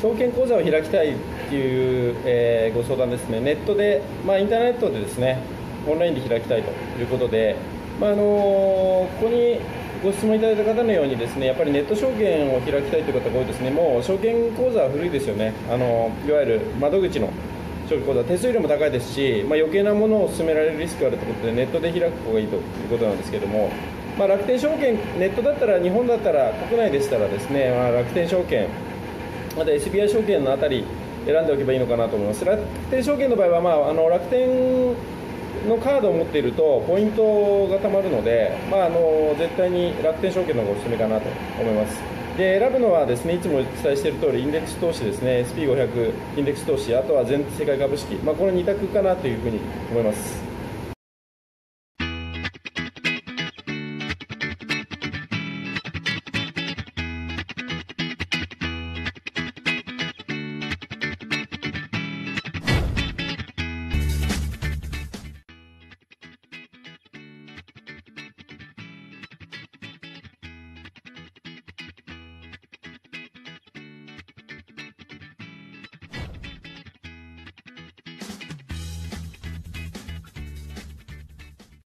証券口座を開きたいっていう、えーご相談ですね、ネットで、まあ、インターネットでですね、オンラインで開きたいということで、まああのここにご質問いただいた方のようにですね、やっぱりネット証券を開きたいという方が多いですね、もう証券口座は古いですよね、あのいわゆる窓口の証券口座、手数料も高いですし、まあ、余計なものを勧められるリスクがあるということで、ネットで開く方がいいということなんですけども、まあ、楽天証券、ネットだったら、日本だったら、国内でしたらですね、まあ、楽天証券、また SBI 証券のあたり選んでおけばいいのかなと思います。楽天証券の場合は、まあ、あの楽天のカードを持っているとポイントがたまるので、まあ、あの絶対に楽天証券の方がおすすめかなと思います。で選ぶのはですねいつもお伝えしている通りインデックス投資ですね SP500 インデックス投資あとは全世界株式、まあ、この2択かなというふうに思います。